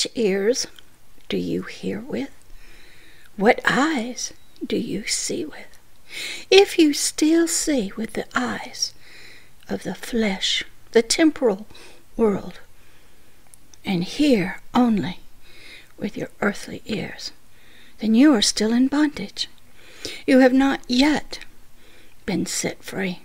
Which ears do you hear with? What eyes do you see with? If you still see with the eyes of the flesh, the temporal world, and hear only with your earthly ears, then you are still in bondage. You have not yet been set free.